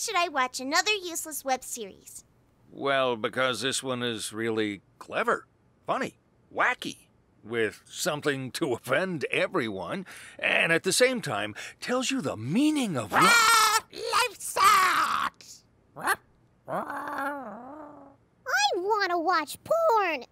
Should I watch another useless web series? Well, because this one is really clever, funny, wacky, with something to offend everyone, and at the same time tells you the meaning of life. Ah, life sucks. I want to watch porn.